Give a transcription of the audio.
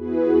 Música